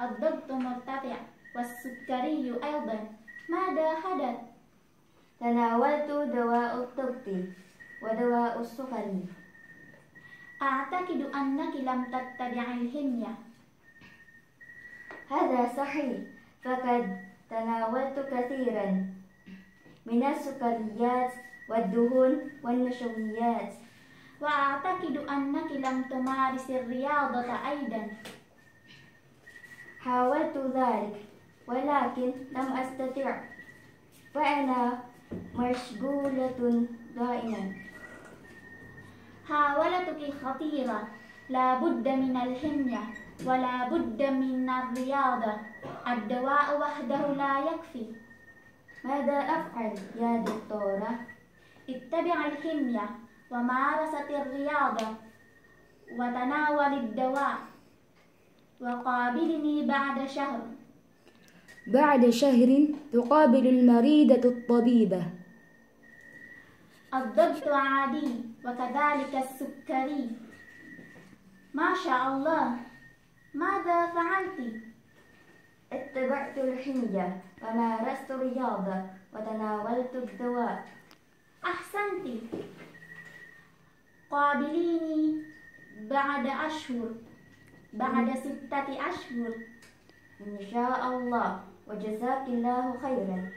الضغط مرتفع والسكري أيضا ماذا حدث؟ تناولت دواء الضغط ودواء السكري أعتقد أنك لم تتبع الهمية هذا صحيح فقد تناولت كثيرا من السكريات والدهون والنشويات وأعتقد أنك لم تمارس الرياضة أيضا حاولت ذلك ولكن لم أستطع. فأنا مشغولة دائما. حاولتك خطيرة لا بد من الهمة ولا بد من الرياضة. الدواء وحده لا يكفي. ماذا أفعل يا دكتورة؟ اتبع الهمة ومارسة الرياضة وتناول الدواء. وقابلني بعد شهر. بعد شهر تقابل المريضة الطبيبة. الضغط عادي وكذلك السكري. ما شاء الله. ماذا فعلت؟ اتبعت الحمية ومارست رياضة وتناولت الدواء. أحسنت. قابليني بعد أشهر. بعد ستة أشهر إن شاء الله. وجزاك الله خيرا.